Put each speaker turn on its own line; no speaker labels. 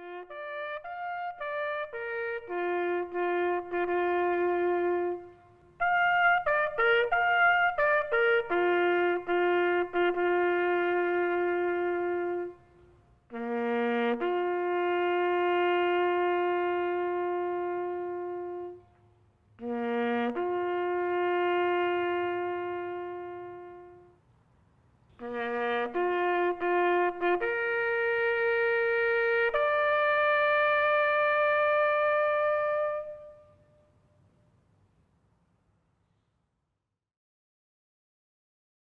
Thank you.